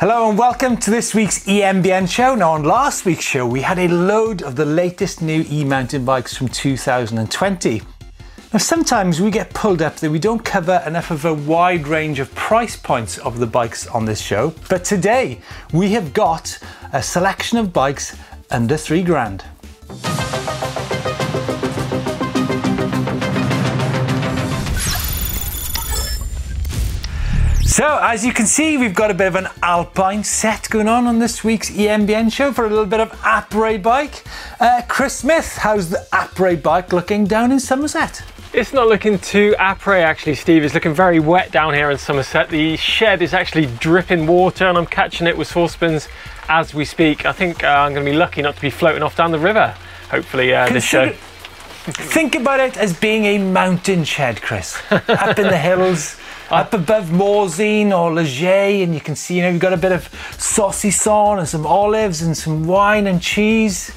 Hello and welcome to this week's EMBN show. Now, on last week's show, we had a load of the latest new e mountain bikes from 2020. Now, sometimes we get pulled up that we don't cover enough of a wide range of price points of the bikes on this show, but today we have got a selection of bikes under three grand. So, as you can see, we've got a bit of an alpine set going on on this week's EMBN show for a little bit of après bike. Uh, Chris Smith, how's the après bike looking down in Somerset? It's not looking too après actually, Steve. It's looking very wet down here in Somerset. The shed is actually dripping water and I'm catching it with saucepans as we speak. I think uh, I'm going to be lucky not to be floating off down the river, hopefully, uh, this show. Think about it as being a mountain shed, Chris. Up in the hills, up above Morzine or Les Gets, and you can see, you know, you've got a bit of saucy saucisson and some olives and some wine and cheese.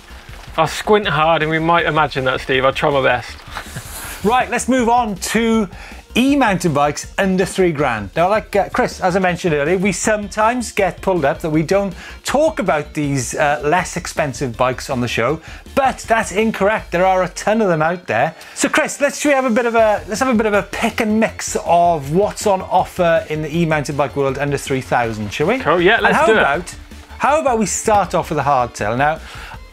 I'll squint hard and we might imagine that, Steve. I'll try my best. right, let's move on to e-mountain bikes under three grand. Now, like uh, Chris, as I mentioned earlier, we sometimes get pulled up that we don't talk about these uh, less expensive bikes on the show, but that's incorrect. There are a ton of them out there. So, Chris, let's should we have a bit of a let's have a bit of a pick and mix of what's on offer in the e-mountain bike world under three thousand, shall we? Cool. Yeah, let's and how do about, it. How about we start off with a hardtail? Now,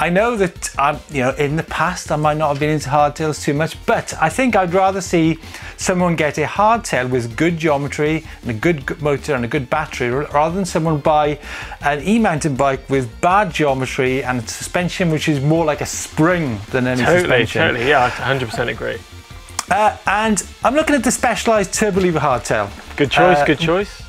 I know that I'm, you know, in the past I might not have been into hardtails too much, but I think I'd rather see someone get a hardtail with good geometry and a good motor and a good battery rather than someone buy an e-mountain bike with bad geometry and suspension which is more like a spring than any totally, suspension. Totally, yeah, I 100% agree. Uh, and I'm looking at the Specialized Turbo Levo hardtail. Good choice, uh, good choice.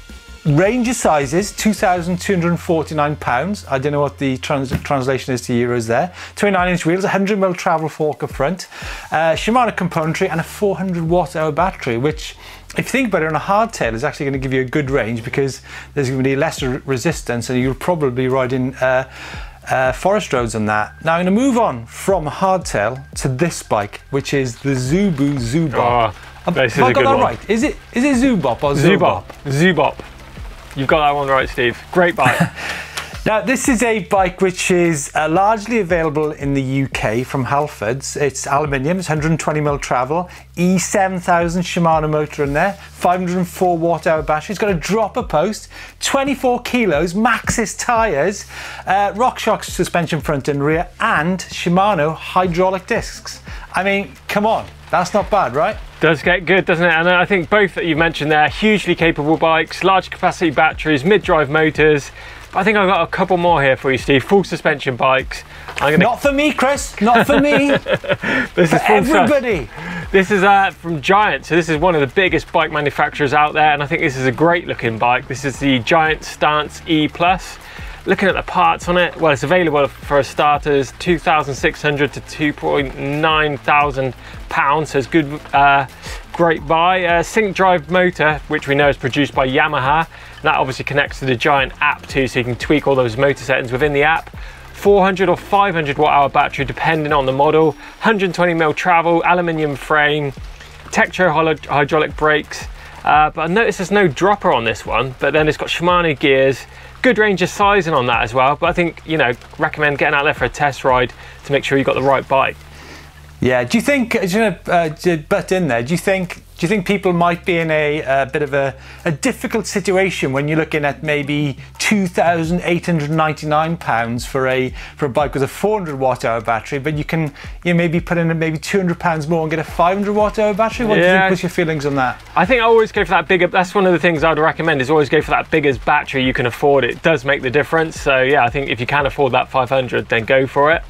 Range of sizes, £2,249. I don't know what the trans translation is to euros there. 29 inch wheels, 100mm travel fork up front, uh, Shimano componentry, and a 400 watt hour battery, which, if you think about it, on a hardtail is actually going to give you a good range because there's going to be less re resistance and you'll probably be riding. Uh, uh, forest roads on that. Now I'm going to move on from hardtail to this bike, which is the Voodoo Zobop. Oh, this Have is I got that one. right? Is it is it Zobop or Zobop? Zobop. You've got that one right, Steve. Great bike. now, this is a bike which is uh, largely available in the UK from Halfords. It's aluminium, it's 120mm travel, E7000 Shimano motor in there, 504 watt hour battery. It's got a dropper post, 24 kilos, Maxxis tyres, uh, RockShox suspension front and rear, and Shimano hydraulic discs. I mean, come on, that's not bad, right? Does get good, doesn't it? And I think both that you've mentioned there, are hugely capable bikes, large capacity batteries, mid-drive motors. I think I've got a couple more here for you, Steve. Full suspension bikes. I'm gonna... Not for me, Chris. Not for me. this for is everybody. Stuff. This is uh, from Giant. So this is one of the biggest bike manufacturers out there, and I think this is a great looking bike. This is the Giant Stance E Plus. Looking at the parts on it, well, it's available for starters, 2,600 to 2.9 thousand pounds, so it's good, uh, great buy. Uh, SyncDrive motor, which we know is produced by Yamaha. That obviously connects to the Giant app too, so you can tweak all those motor settings within the app. 400 or 500 watt hour battery, depending on the model. 120 mil travel, aluminium frame, Tektro hydraulic brakes. Uh, but I noticed there's no dropper on this one, but then it's got Shimano gears, good range of sizing on that as well. But I think, you know, recommend getting out there for a test ride to make sure you've got the right bike. Yeah, do you think, do you know, uh, butt in there, do you think do you think people might be in a, a bit of a, a, difficult situation when you're looking at maybe £2,899 for a for a bike with a 400 watt hour battery, but you can you know, maybe put in maybe 200 pounds more and get a 500 watt hour battery? What yeah. do you think? What's your feelings on that? I think I always go for that bigger. That's one of the things I'd recommend is always go for that biggest battery you can afford. It does make the difference. So yeah, I think if you can afford that 500, then go for it.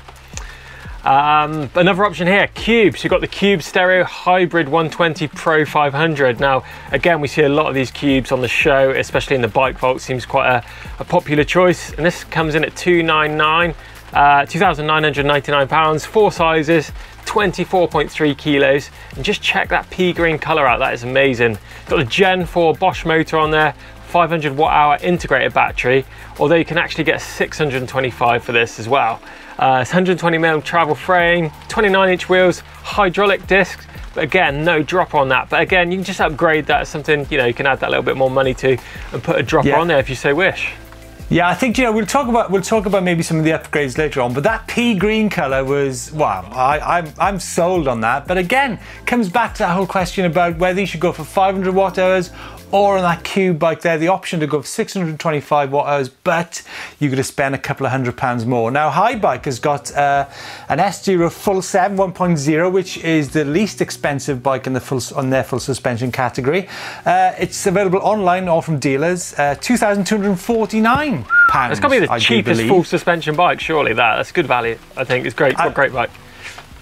Um, another option here, Cubes. You've got the Cube Stereo Hybrid 120 Pro 500. Now, again, we see a lot of these cubes on the show, especially in the bike vault. Seems quite a, a popular choice. And this comes in at 299, uh, 2,999 pounds, four sizes, 24.3 kilos. And just check that pea green color out. That is amazing. Got the Gen 4 Bosch motor on there, 500 watt hour integrated battery, although you can actually get 625 for this as well. Uh, it's 120 mm travel frame, 29 inch wheels, hydraulic discs, but again, no dropper on that. But again, you can just upgrade that as something, you know, you can add that little bit more money to and put a dropper yeah. on there if you so wish. Yeah, I think you know we'll talk about we'll talk about maybe some of the upgrades later on. But that pea green color was wow, I, I'm I'm sold on that. But again, comes back to that whole question about whether you should go for 500 watt hours or on that cube bike there, the option to go for 625 watt hours, but you're going to spend a couple of hundred pounds more. Now, Haibike has got uh, an SDURO Full 7 1.0, which is the least expensive bike in the full, on their full suspension category. Uh, it's available online or from dealers, uh, 2,249 pounds. It's got to be the cheapest full suspension bike, surely. That that's good value. I think it's great. I, great bike.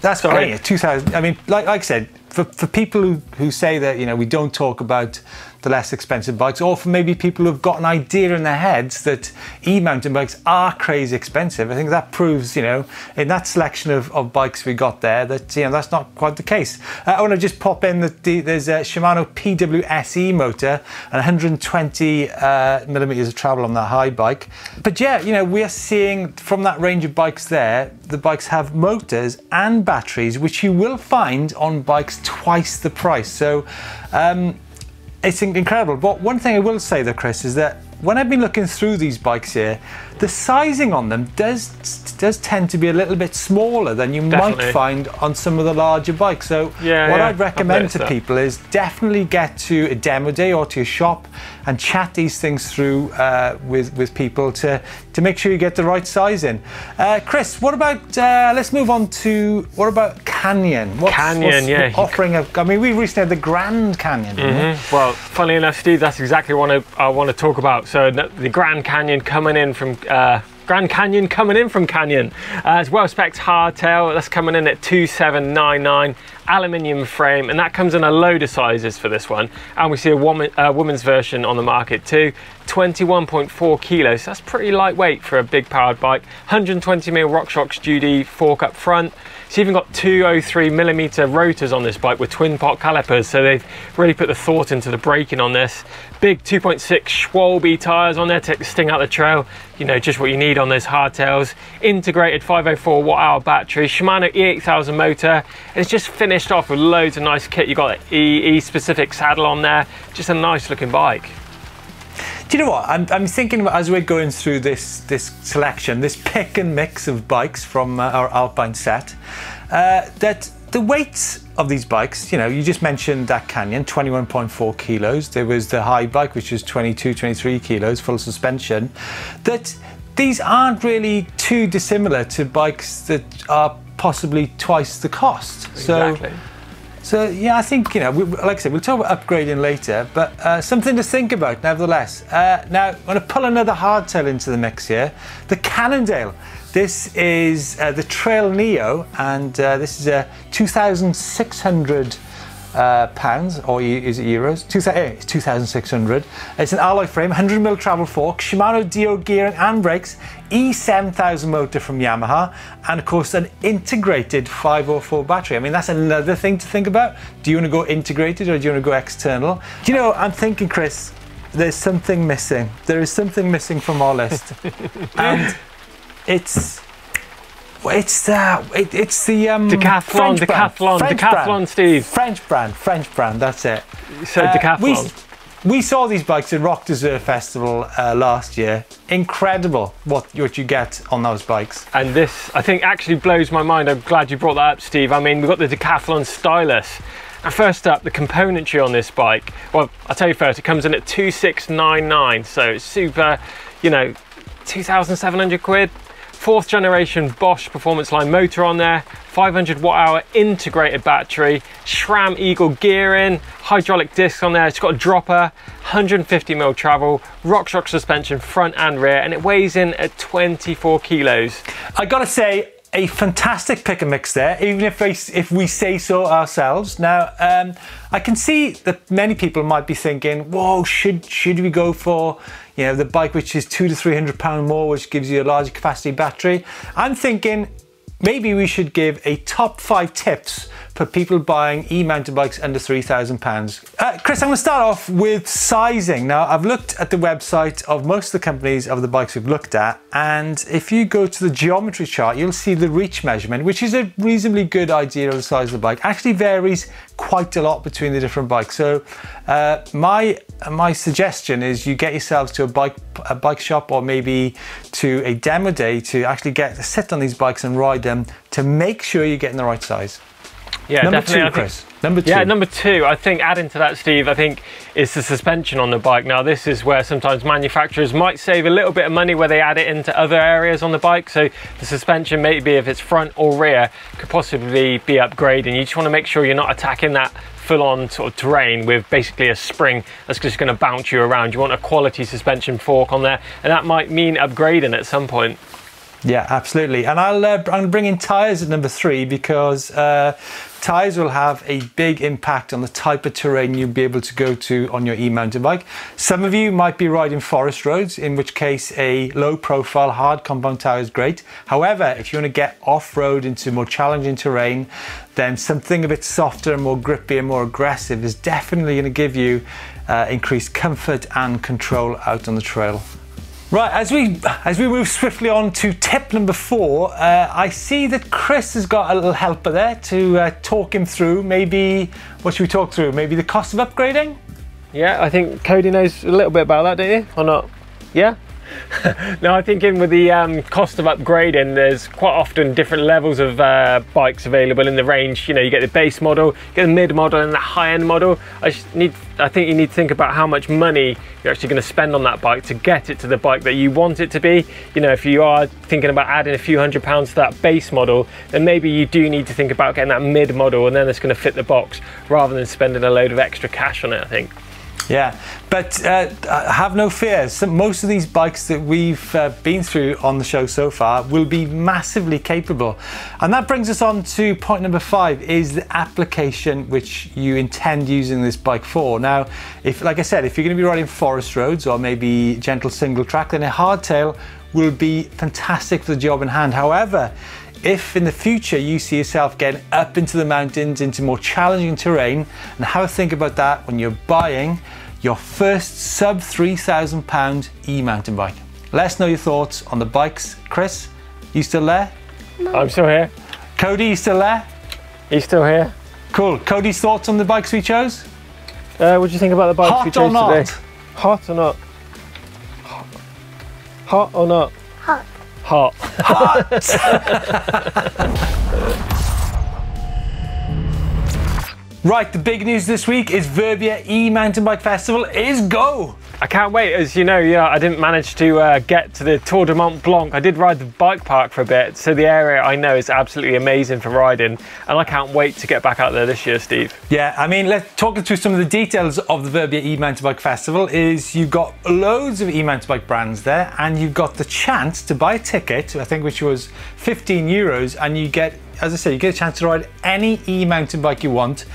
That's Sorry. great. 2000. I mean, like, like I said, for, for people who, who say that you know we don't talk about the less expensive bikes, or for maybe people who've got an idea in their heads that e-mountain bikes are crazy expensive. I think that proves, you know, in that selection of, of bikes we got there, that you know that's not quite the case. Uh, I want to just pop in that the, there's a Shimano PWSE motor and 120 uh, millimeters of travel on that Haibike. But yeah, you know, we are seeing from that range of bikes there, the bikes have motors and batteries, which you will find on bikes twice the price. So. Um, it's incredible. But one thing I will say though, Chris, is that when I've been looking through these bikes here, the sizing on them does does tend to be a little bit smaller than you definitely. might find on some of the larger bikes. So yeah, what yeah, I'd recommend to that. people is definitely get to a demo day or to a shop and chat these things through uh, with with people to to make sure you get the right size in. Uh, Chris, what about uh, let's move on to what about Canyon? What's, Canyon, what's yeah. Offering a, I mean, we recently had the Grand Canyon. Mm -hmm. Well, funny enough, Steve, that's exactly what I, I want to talk about. So the Grand Canyon coming in from uh, Grand Canyon coming in from Canyon. Uh, it's well spec hardtail, that's coming in at 2799, aluminium frame, and that comes in a load of sizes for this one. And we see a woman, uh, woman's version on the market too, 21.4 kilos. That's pretty lightweight for a big powered bike. 120 mm RockShox Judy fork up front. It's even got 203 millimeter rotors on this bike with twin pot calipers, so they've really put the thought into the braking on this. Big 2.6 Schwalbe tyres on there to sting out the trail. You know, just what you need on those hardtails. Integrated 504 watt hour battery, Shimano E8000 motor. It's just finished off with loads of nice kit. You've got an E specific saddle on there. Just a nice looking bike. Do you know what? I'm, I'm thinking as we're going through this this selection, this pick and mix of bikes from uh, our Alpine set, uh, that the weights of these bikes, you know, you just mentioned that Canyon, 21.4 kilos. There was the Haibike, which was 22, 23 kilos, full suspension. That these aren't really too dissimilar to bikes that are possibly twice the cost. Exactly. So, so yeah, I think you know, we, like I said, we'll talk about upgrading later, but uh, something to think about nevertheless. Uh, now, I'm going to pull another hardtail into the mix here, the Cannondale. This is uh, the Trail Neo, and uh, this is a 2,600 uh, pounds, or is it euros? It's 2,600. It's an alloy frame, 100mm travel fork, Shimano Deore gearing and brakes, E7000 motor from Yamaha, and of course an integrated 504 battery. I mean, that's another thing to think about. Do you want to go integrated or do you want to go external? Do you know, I'm thinking, Chris, there's something missing. There is something missing from our list. and it's it's the it, it's the um, decathlon, French decathlon, brand. decathlon, brand. Steve. French brand, French brand. That's it. So uh, decathlon. We, we saw these bikes at Roc d'Azur Festival uh, last year. Incredible what what you get on those bikes. And this, I think, actually blows my mind. I'm glad you brought that up, Steve. I mean, we've got the Decathlon Stilus. And first up, the componentry on this bike. Well, I'll tell you first, it comes in at 2699, so it's super, you know, 2,700 quid fourth generation Bosch Performance Line motor on there, 500 watt hour integrated battery, SRAM Eagle gearing, hydraulic discs on there, it's got a dropper, 150 mil travel, RockShox suspension front and rear, and it weighs in at 24 kilos. I gotta say, a fantastic pick and mix there, even if we, if we say so ourselves. Now, um, I can see that many people might be thinking, whoa, should, should we go for you know, the bike which is two to 300 pound more, which gives you a larger capacity battery? I'm thinking maybe we should give a top five tips for people buying e-mountain bikes under £3,000. Uh, Chris, I'm going to start off with sizing. Now, I've looked at the website of most of the companies of the bikes we've looked at, and if you go to the geometry chart, you'll see the reach measurement, which is a reasonably good idea of the size of the bike. Actually varies quite a lot between the different bikes. So uh, my my suggestion is you get yourselves to a bike a bike shop or maybe to a demo day to actually get to sit on these bikes and ride them to make sure you're getting the right size. Yeah, number definitely. two, I think- Chris. Number two. Yeah, number two, I think adding to that, Steve, I think is the suspension on the bike. Now, this is where sometimes manufacturers might save a little bit of money where they add it into other areas on the bike. So the suspension, maybe if it's front or rear, could possibly be upgraded. You just want to make sure you're not attacking that full-on sort of terrain with basically a spring that's just going to bounce you around. You want a quality suspension fork on there, and that might mean upgrading at some point. Yeah, absolutely. And I'll uh, I'm bringing tyres at number three because uh, tyres will have a big impact on the type of terrain you'll be able to go to on your e-mountain bike. Some of you might be riding forest roads, in which case a low-profile hard compound tyre is great. However, if you want to get off-road into more challenging terrain, then something a bit softer, more grippy, and more aggressive is definitely going to give you uh, increased comfort and control out on the trail. Right, as we as we move swiftly on to tip number four, uh, I see that Chris has got a little helper there to uh, talk him through. Maybe what should we talk through? Maybe the cost of upgrading. Yeah, I think Cody knows a little bit about that, don't you? Or not? Yeah? no, I think in with the um, cost of upgrading, there's quite often different levels of uh, bikes available in the range. You know, you get the base model, you get the mid model, and the high end model. I need, I think you need to think about how much money you're actually going to spend on that bike to get it to the bike that you want it to be. You know, if you are thinking about adding a few hundred pounds to that base model, then maybe you do need to think about getting that mid model, and then it's going to fit the box rather than spending a load of extra cash on it. I think. Yeah, but uh, have no fears. Most of these bikes that we've uh, been through on the show so far will be massively capable. And that brings us on to point number five is the application which you intend using this bike for. Now, if like I said, if you're going to be riding forest roads or maybe gentle single track, then a hardtail will be fantastic for the job in hand. However, if in the future you see yourself getting up into the mountains, into more challenging terrain, and have a think about that when you're buying your first sub £3,000 e-mountain bike. Let us know your thoughts on the bikes. Chris, you still there? I'm still here. Cody, you still there? He's still here. Cool. Cody's thoughts on the bikes we chose? Uh, what do you think about the bikes Hot we chose today? Hot or not? Hot or not? Hot. or not? Hot. Right, the big news this week is Verbier e-mountain bike festival is go. I can't wait. As you know, yeah, I didn't manage to uh, get to the Tour de Mont Blanc. I did ride the bike park for a bit, so the area I know is absolutely amazing for riding, and I can't wait to get back out there this year, Steve. Yeah, I mean, let's talk through some of the details of the Verbier e-mountain bike festival. Is you've got loads of e-mountain bike brands there, and you've got the chance to buy a ticket, I think which was 15 euros, and you get, as I say, you get a chance to ride any e-mountain bike you want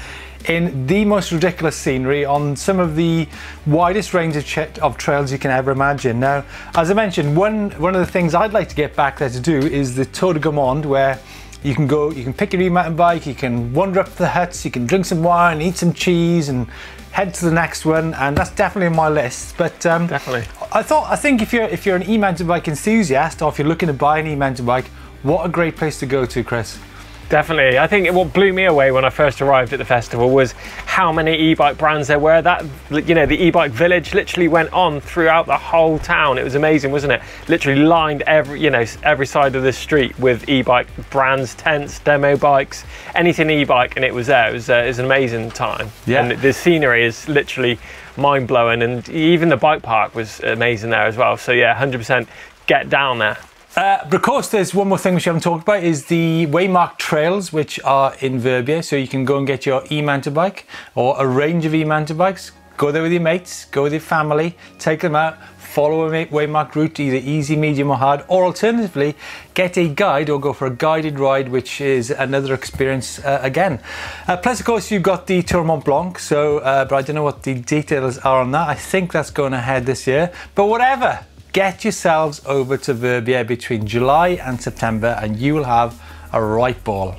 in the most ridiculous scenery on some of the widest range of, ch- of trails you can ever imagine. Now, as I mentioned, one one of the things I'd like to get back there to do is the Tour de Gaumont, where you can go, you can pick your e-mountain bike, you can wander up to the huts, you can drink some wine, eat some cheese, and head to the next one. And that's definitely on my list. But um, Definitely. I thought, I think if you're if you're an e-mountain bike enthusiast, or if you're looking to buy an e-mountain bike, what a great place to go to, Chris. Definitely. I think what blew me away when I first arrived at the festival was how many e-bike brands there were. That you know, the e-bike village literally went on throughout the whole town. It was amazing, wasn't it? Literally lined every you know every side of the street with e-bike brands, tents, demo bikes, anything e-bike, and it was there. It was, uh, it was an amazing time. Yeah. And the scenery is literally mind blowing, and even the bike park was amazing there as well. So yeah, 100% get down there. Uh, but of course, there's one more thing which we haven't talked about is the Waymark trails, which are in Verbier. So you can go and get your e-mountain bike or a range of e-mountain bikes. Go there with your mates, go with your family, take them out, follow a Waymark route, either easy, medium, or hard. Or alternatively, get a guide or go for a guided ride, which is another experience uh, again. Uh, plus, of course, you've got the Tour Mont Blanc. So, uh, but I don't know what the details are on that. I think that's going ahead this year. But whatever get yourselves over to Verbier between July and September and you will have a right ball.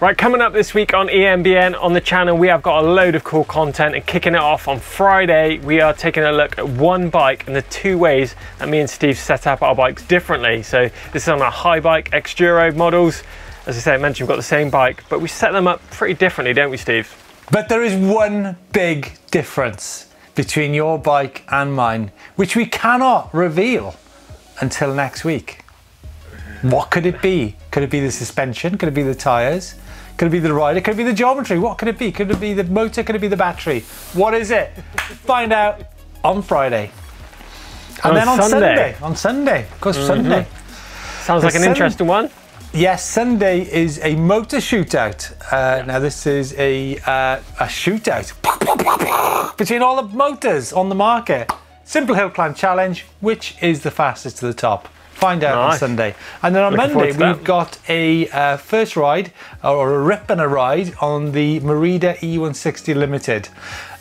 Right, coming up this week on EMBN on the channel, we have got a load of cool content and kicking it off on Friday, we are taking a look at one bike and the two ways that me and Steve set up our bikes differently. So this is on our Haibike Xduro models. As I say, I mentioned we've got the same bike, but we set them up pretty differently, don't we, Steve? But there is one big difference between your bike and mine, which we cannot reveal until next week. What could it be? Could it be the suspension? Could it be the tyres? Could it be the rider? Could it be the geometry? What could it be? Could it be the motor? Could it be the battery? What is it? Find out on Friday. And On then on Sunday. Sunday. On Sunday. Of course, Sunday. Sounds like an Sun- interesting one. Yes, Sunday is a motor shootout. Uh, Now, this is a, uh, a shootout between all the motors on the market. Simple hill climb challenge. Which is the fastest to the top? Find out on Sunday. And then on Looking Monday, forward to that. we've got a uh, first ride or a rip and a ride on the Merida E160 Limited.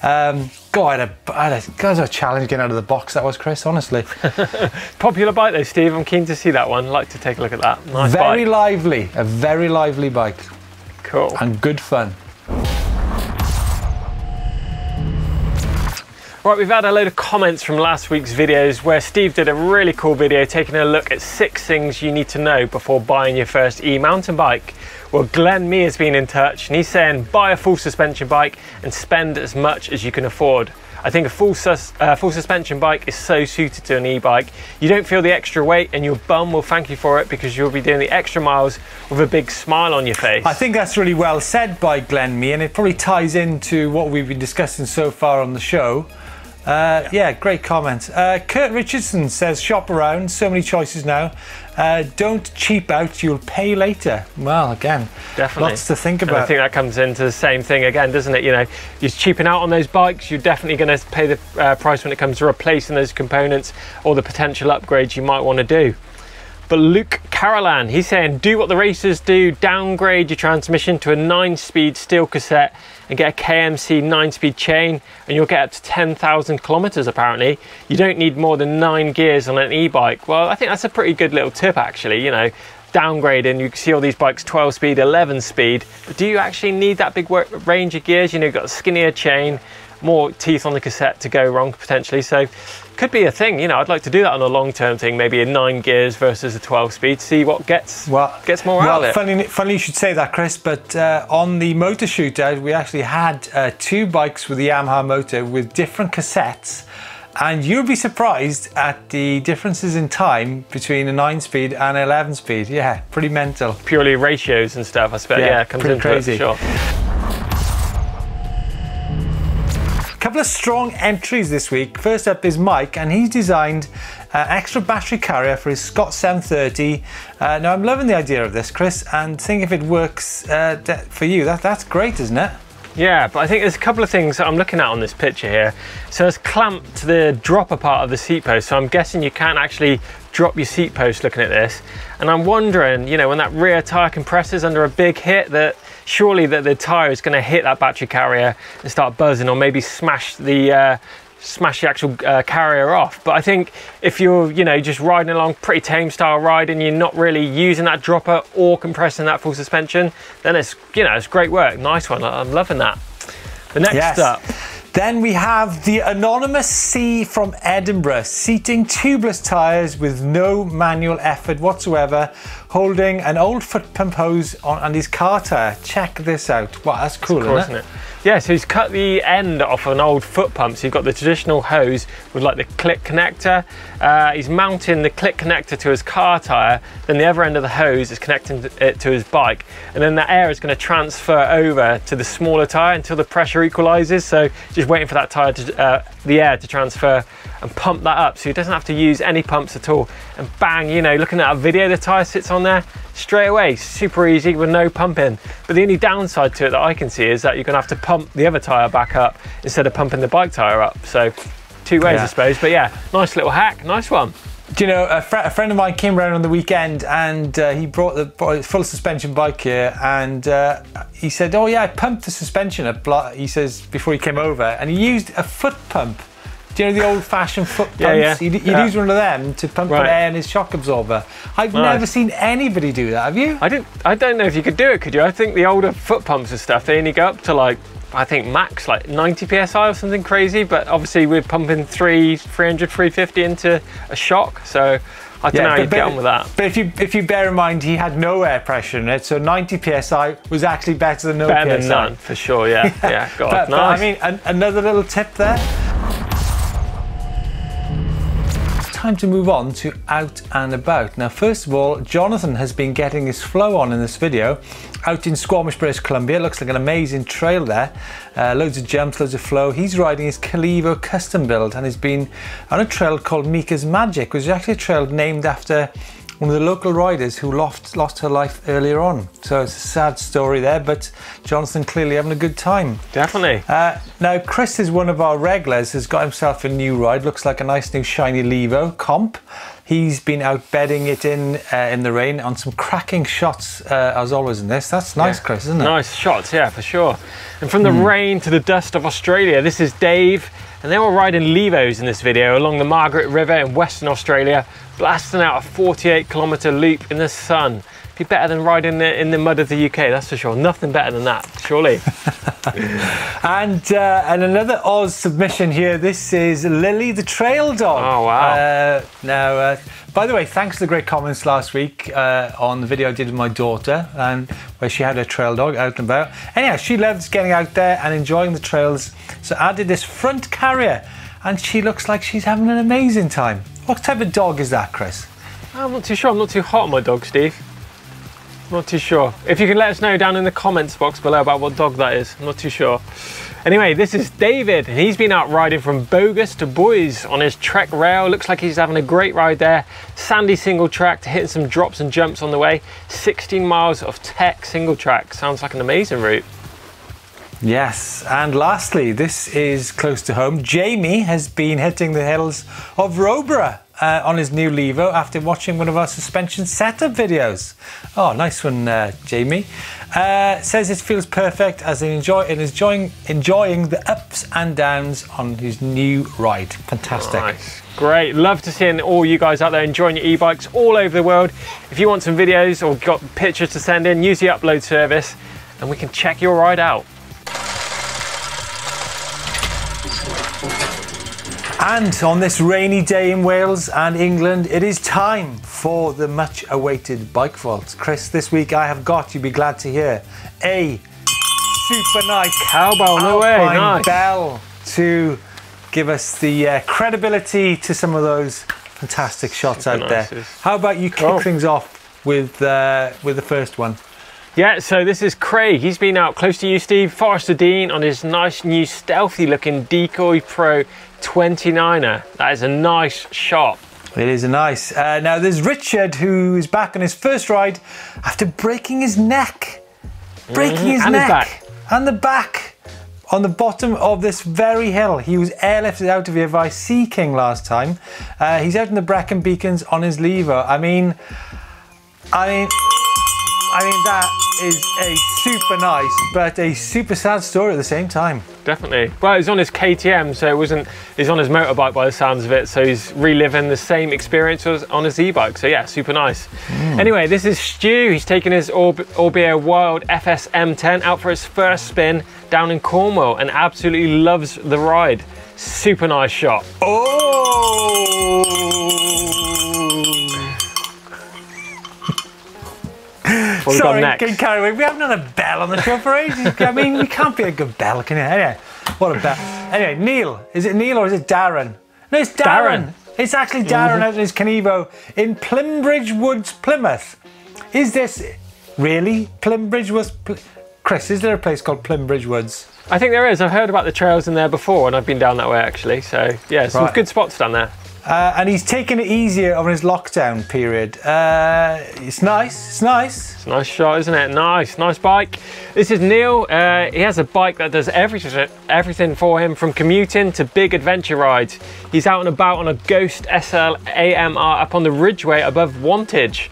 Um, God, I had a, I had a, God, was a challenge getting out of the box. That was Chris, honestly. Popular bike though, Steve. I'm keen to see that one. like to take a look at that. Nice very bike. lively, a very lively bike Cool. and good fun. Right, we've had a load of comments from last week's videos where Steve did a really cool video taking a look at six things you need to know before buying your first e-mountain bike. Well, Glenn Me has been in touch and he's saying buy a full suspension bike and spend as much as you can afford. I think a full, sus- uh, full suspension bike is so suited to an e-bike. You don't feel the extra weight and your bum will thank you for it because you'll be doing the extra miles with a big smile on your face. I think that's really well said by Glenn Me, and it probably ties into what we've been discussing so far on the show. Uh, yeah. great comment. Uh, Kurt Richardson says, shop around, so many choices now. Uh, don't cheap out, you'll pay later. Well, again, Definitely. lots to think And I think that comes into the same thing again, doesn't it? You know, you're cheaping out on those bikes. You're definitely going to pay the uh, price when it comes to replacing those components or the potential upgrades you might want to do. But Luke Carolan, he's saying do what the racers do, downgrade your transmission to a nine-speed steel cassette and get a KMC nine-speed chain, and you'll get up to 10,000 kilometers. Apparently, you don't need more than nine gears on an e-bike. Well, I think that's a pretty good little tip, actually. You know, downgrading. you see all these bikes 12 speed 11 speed but do you actually need that big range of gears you know you've got a skinnier chain more teeth on the cassette to go wrong potentially so could be a thing you know i'd like to do that on a long term thing maybe a 9 gears versus a 12 speed see what gets Well, gets more well, out of it Funny, funny you should say that, Chris. But uh, on the motor shootout, we actually had uh, two bikes with the Yamaha motor with different cassettes, and you'll be surprised at the differences in time between a nine-speed and an eleven-speed. Yeah, pretty mental. purely ratios and stuff i suppose Yeah, yeah, it comes pretty into crazy. it sure couple of strong entries this week. First up is Mike, and he's designed an extra battery carrier for his Scott 730. Uh, now, I'm loving the idea of this, Chris, and think if it works uh, for you, that, that's great, isn't it? Yeah, but I think there's a couple of things that I'm looking at on this picture here. So it's clamped to the dropper part of the seat post. So I'm guessing you can't actually drop your seat post looking at this. And I'm wondering, you know, when that rear tire compresses under a big hit, that surely that the tire is going to hit that battery carrier and start buzzing, or maybe smash the uh, smash the actual uh, carrier off. But I think if you're, you know, just riding along pretty tame style ride and you're not really using that dropper or compressing that full suspension, then it's, you know, it's great work. Nice one. I'm loving that. The next Yes. up, Then we have the anonymous C from Edinburgh, seating tubeless tyres with no manual effort whatsoever, holding an old foot pump hose on, on his car tyre. Check this out. Wow, that's cool, cool, isn't isn't it? it? Yeah, so he's cut the end off an old foot pump. So you've got the traditional hose with like the click connector. Uh, he's mounting the click connector to his car tire. Then the other end of the hose is connecting it to his bike, and then that air is going to transfer over to the smaller tire until the pressure equalizes. So just waiting for that tire to uh, the air to transfer and pump that up. So he doesn't have to use any pumps at all. And bang, you know, looking at a video, the tire sits on there straight away, super easy with no pumping. But the only downside to it that I can see is that you're gonna have to pump the other tyre back up instead of pumping the bike tyre up. So two ways, Yeah. I suppose. But yeah, nice little hack, nice one. Do you know, a, fr- a friend of mine came around on the weekend and uh, he brought the brought full suspension bike here and uh, he said, Oh, yeah, I pumped the suspension up. He says, before he came over, and he used a foot pump Do you know the old-fashioned foot pumps? Yeah, yeah. He'd, he'd Yeah. use one of them to pump Right. air in his shock absorber. I've never seen anybody do that. Have you? I didn't. I don't know if you could do it. Could you? I think the older foot pumps and stuff they only go up to like I think max like 90 psi or something crazy. But obviously we're pumping three 300 350 into a shock, so I don't know how you'd get on with that. But if you if you bear in mind he had no air pressure in it, so 90 psi was actually better than no Better psi. than none for sure. Yeah, yeah. God, But, but nice. I mean, an, another little tip there. Time to move on to out and about. Now, first of all, Jonathan has been getting his flow on in this video. Out in Squamish, British Columbia, it looks like an amazing trail there. Uh, loads of jumps, loads of flow. He's riding his Calivo custom build and he's been on a trail called Mika's Magic, which is actually a trail named after one of the local riders who lost, lost her life earlier on. So it's a sad story there, but Jonathan clearly having a good time. Definitely. Uh, now, Chris is one of our regulars, has got himself a new ride. Looks like a nice new shiny Levo comp. He's been out bedding it in uh, in the rain on some cracking shots, uh, as always in this. That's nice, Yeah. Chris, isn't it? Nice shots, yeah, for sure. And from the rain to the dust of Australia, this is Dave, and they were riding Levos in this video along the Margaret River in Western Australia, blasting out a 48 kilometre loop in the sun. Be better than riding the, in the mud of the UK, that's for sure. Nothing better than that, surely. And uh, and another Oz submission here. This is Lily the Trail Dog. Oh, wow. Uh, now, uh, by the way, thanks for the great comments last week uh, on the video I did with my daughter, and where she had her trail dog out and about. Anyhow, she loves getting out there and enjoying the trails. So I did this front carrier, and she looks like she's having an amazing time. What type of dog is that, Chris? I'm not too sure, I'm not too hot on my dog, Steve. Not too sure. If you can let us know down in the comments box below about what dog that is, I'm not too sure. Anyway, this is David, he's been out riding from Bogus to Boise on his Trek rail. Looks like he's having a great ride there. Sandy single track, to hitting some drops and jumps on the way. 16 miles of tech single track. Sounds like an amazing route. Yes, and lastly, this is close to home. Jamie has been hitting the hills of Roborough uh, on his new Levo after watching one of our suspension setup videos. Oh, nice one, uh, Jamie. Uh, says it feels perfect as he enjoy and is enjoying enjoying the ups and downs on his new ride. Fantastic. Nice. Great. Love to see all you guys out there enjoying your e-bikes all over the world. If you want some videos or got pictures to send in, use the upload service and we can check your ride out. And on this rainy day in Wales and England, it is time for the much awaited bike vault. Chris, this week I have got, you'll be glad to hear, a super nice Cowbell, no way, nice. bell to give us the uh, credibility to some of those fantastic shots Super out there. nice, yes. How about you kick Oh. things off with uh, with the first one? Yeah, so this is Craig. He's been out close to you, Steve, Forest of Dean on his nice new stealthy looking Decoy Pro 29er. That is a nice shot. It is a nice. Uh, now there's Richard who is back on his first ride after breaking his neck, breaking his Mm-hmm. And his neck back. and the back on the bottom of this very hill. He was airlifted out of here by Sea King last time. Uh, he's out in the Brecon Beacons on his Levo. I mean, I mean, I mean that is a super nice but a super sad story at the same time. Definitely. Well, he's on his KTM, so it wasn't. He's on his motorbike by the sounds of it, so he's reliving the same experience as on his e-bike. So yeah, super nice. Hmm. Anyway, this is Stu. He's taking his Orb- Orbea Wild FS M10 out for his first spin down in Cornwall, and absolutely loves the ride. Super nice shot. Oh! What Sorry, carried away. We haven't had a bell on the show for ages. I mean, we can't be a good bell, can you? Anyway, what a bell. Anyway, Neil. Is it Neil or is it Darren? No, it's Darren. Darren. It's actually Darren out in his Kenevo in Plym Bridge Woods, Plymouth. Is this really Plym Bridge Woods? Pl- Chris, is there a place called Plym Bridge Woods? I think there is. I've heard about the trails in there before, and I've been down that way actually. So yeah, some Right. good spots down there. Uh, and he's taken it easier on his lockdown period. Uh, it's nice. It's nice. It's a nice shot, isn't it? Nice, nice bike. This is Neil. Uh, he has a bike that does everything, everything for him, from commuting to big adventure rides. He's out and about on a Ghost SL AMR up on the Ridgeway above Wantage.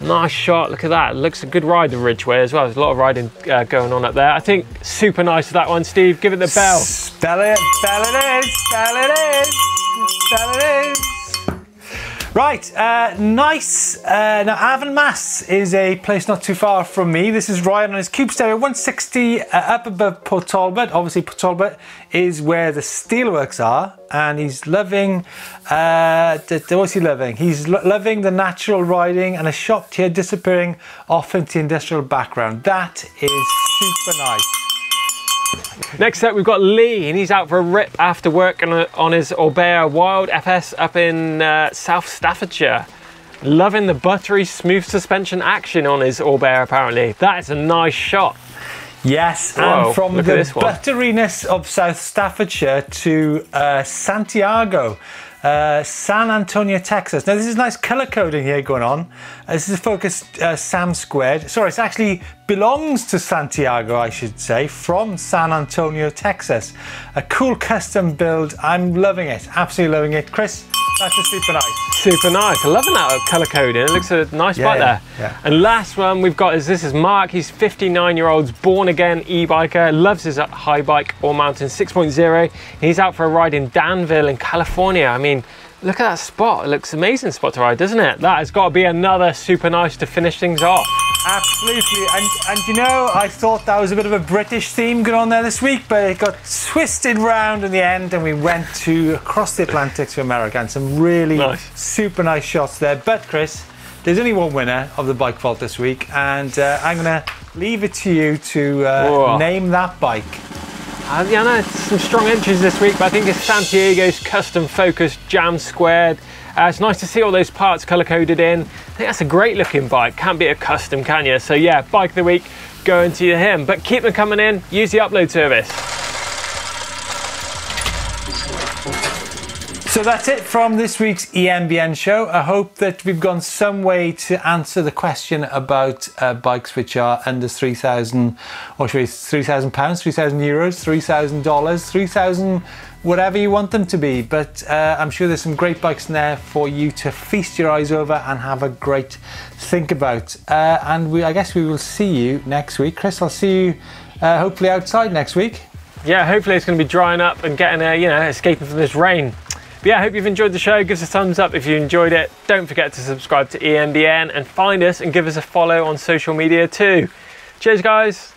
Nice shot. Look at that. Looks a good ride the Ridgeway as well. There's a lot of riding uh, going on up there. I think super nice that one, Steve. Give it the bell. Spell it. Spell it is. There it is. There it is. Right, uh, nice. Uh, now, Avonmas is a place not too far from me. This is Ryan on his Cube Stereo 160 uh, up above Port Talbot. Obviously, Port Talbot is where the steelworks are, and he's loving. Uh, what's he loving? He's lo loving the natural riding and a shop here disappearing off into the industrial background. That is super nice. Next up, we've got Lee, and he's out for a rip after work on, a, on his Orbea Wild FS up in uh, South Staffordshire. Loving the buttery, smooth suspension action on his Orbea, apparently. That is a nice shot. Yes, Whoa, and from the butteriness of South Staffordshire to uh, Santiago. Uh, San Antonio, Texas. Now, this is nice color coding here going on. Uh, this is a Focus uh, Sam squared. Sorry, it actually belongs to Santiago, I should say, from San Antonio, Texas. A cool custom build. I'm loving it. Absolutely loving it. Chris, that's just super nice. Super nice. I loving that color coding. It looks a nice yeah, bike yeah, there. Yeah. And last one we've got is this is Mark. He's 59 year old, born again e-biker, loves his Haibike all mountain 6.0. He's out for a ride in Danville in California. I mean, look at that spot. It looks amazing spot to ride, doesn't it? That has got to be another super nice to finish things off. Absolutely, and, and you know, I thought that was a bit of a British theme going on there this week, but it got twisted round in the end, and we went to across the Atlantic to America, and some really nice. super nice shots there. But Chris, there's only one winner of the bike vault this week, and uh, I'm going to leave it to you to uh, name that bike. Uh, yeah, no, some strong entries this week, but I think it's Santiago's custom focus jam squared. Uh, it's nice to see all those parts color coded in. I think that's a great looking bike. Can't be a custom, can you? So yeah, bike of the week going to him. But keep them coming in. Use the upload service. So that's it from this week's EMBN show. I hope that we've gone some way to answer the question about uh, bikes which are under 3,000 or should we 3,000 pounds, 3,000 euros, 3,000 dollars, 3,000 whatever you want them to be. But uh, I'm sure there's some great bikes in there for you to feast your eyes over and have a great think about. Uh, and we, I guess we will see you next week. Chris, I'll see you uh, hopefully outside next week. Yeah, hopefully it's going to be drying up and getting, you know, escaping from this rain. But yeah, I hope you've enjoyed the show. Give us a thumbs up if you enjoyed it. Don't forget to subscribe to EMBN and find us and give us a follow on social media too. Cheers, guys.